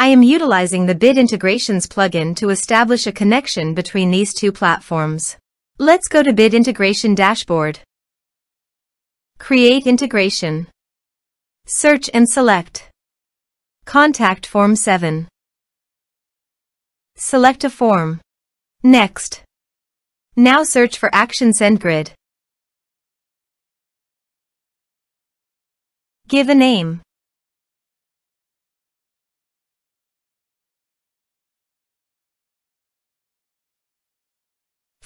I am utilizing the Bit Integrations plugin to establish a connection between these two platforms. Let's go to Bit Integration Dashboard. Create Integration. Search and select. Contact Form 7. Select a form. Next. Now search for Action SendGrid. Give a name.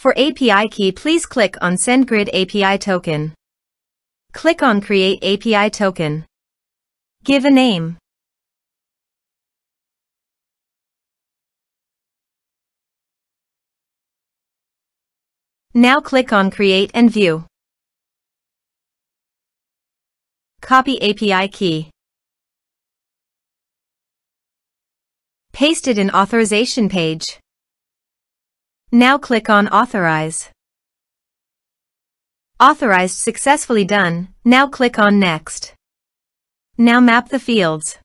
For API key please click on SendGrid API token. Click on Create API token. Give a name. Now click on Create and View. Copy API key. Paste it in authorization page. Now click on Authorize. Authorized successfully done, now click on Next. Now map the fields.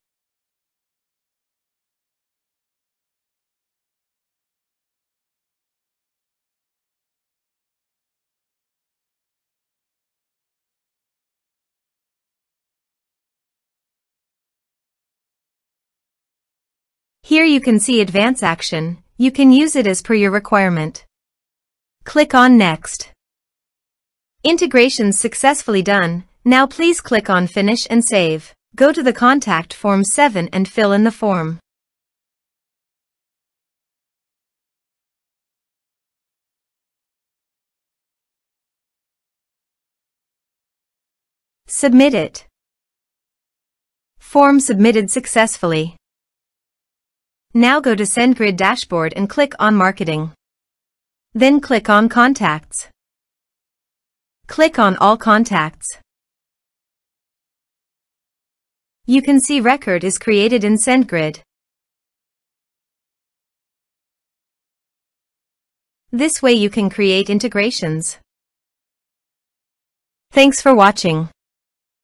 Here you can see Advance Action, you can use it as per your requirement. Click on Next. Integrations successfully done. Now please click on Finish and Save. Go to the Contact Form 7 and fill in the form. Submit it. Form submitted successfully. Now go to SendGrid dashboard and click on Marketing. Then click on Contacts. Click on All Contacts. You can see record is created in SendGrid. This way you can create integrations. Thanks for watching.